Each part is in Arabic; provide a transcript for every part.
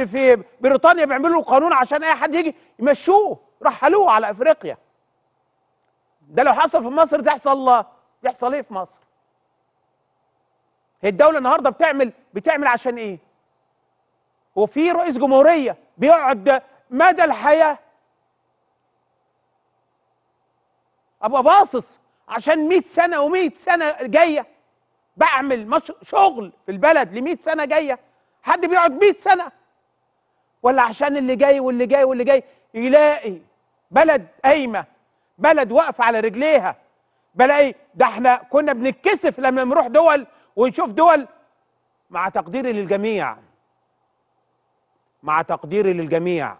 اللي في بريطانيا بيعملوا قانون عشان أي حد يجي يمشوه. رحلوه على أفريقيا. ده لو حصل في مصر تحصل يحصل إيه في مصر؟ هي الدولة النهارده بتعمل بتعمل عشان إيه؟ وفي رئيس جمهورية بيقعد مدى الحياة. ابقى باصص عشان 100 سنة و100 سنة جاية بعمل شغل في البلد ل 100 سنة جاية. حد بيقعد 100 سنة ولا عشان اللي جاي واللي جاي واللي جاي يلاقي بلد قايمة بلد واقفة على رجليها. بلاقي ده إحنا كنا بنتكسف لما نروح دول ونشوف دول. مع تقديري للجميع. مع تقديري للجميع.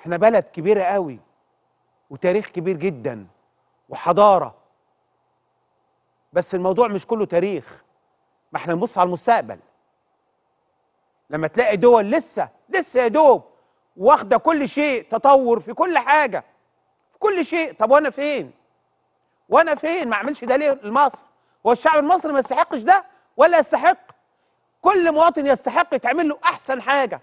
إحنا بلد كبيرة قوي وتاريخ كبير جدا وحضارة. بس الموضوع مش كله تاريخ. ما إحنا نبص على المستقبل. لما تلاقي دول لسه لسه يا دوب واخدة كل شيء تطور في كل حاجة في كل شيء. طب وأنا فين؟ وأنا فين؟ ما اعملش ده ليه لمصر؟ هو الشعب المصري ما يستحقش ده ولا يستحق؟ كل مواطن يستحق يتعمل له أحسن حاجة.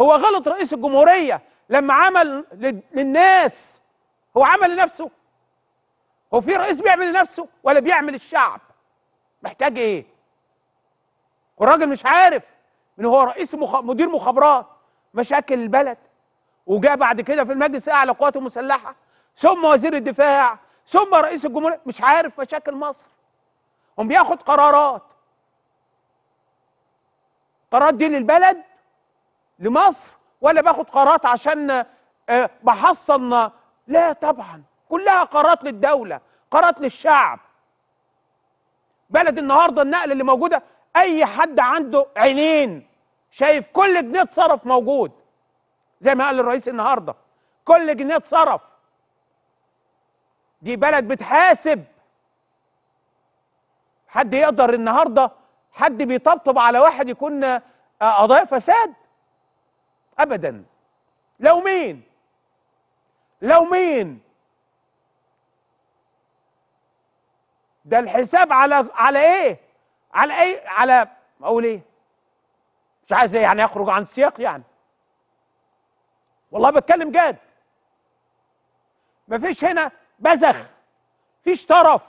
هو غلط رئيس الجمهورية لما عمل لل- للناس. هو عمل لنفسه. هو في رئيس بيعمل لنفسه ولا بيعمل الشعب؟ محتاج إيه؟ والراجل مش عارف. ان هو رئيس مخ... مدير مخابرات مشاكل البلد. وجاء بعد كده في المجلس الاعلى للقوات المسلحه ثم وزير الدفاع ثم رئيس الجمهورية مش عارف مشاكل مصر. هم بياخد قرارات. قرارات دي للبلد لمصر ولا باخد قرارات عشان آه، بحصن؟ لا طبعا. كلها قرارات للدولة قرارات للشعب. بلد النهارده النقله اللي موجودة أي حد عنده عينين شايف كل جنيه اتصرف موجود. زي ما قال الرئيس النهارده كل جنيه اتصرف. دي بلد بتحاسب. حد يقدر النهارده حد بيطبطب على واحد يكون آه، قضايا فساد؟ ابدا. لو مين؟ لو مين؟ ده الحساب على على إيه؟ على إيه على أقول إيه؟ مش عايز يعني يخرج عن السياق يعني. والله بتكلم جد مفيش هنا بزخ فيش طرف.